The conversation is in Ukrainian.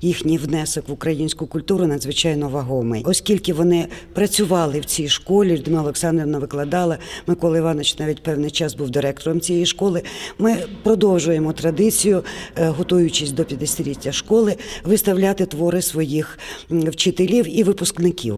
їхній внесок в українську культуру надзвичайно вагомий, оскільки вони працювали в цій школі. Людмила Олександрівна викладала. Микола Іванович навіть певний час був директором цієї школи. Ми продовжуємо традицію, е, готуючись до 50-ліття школи, виставляти твори своїх вчителів і випускників.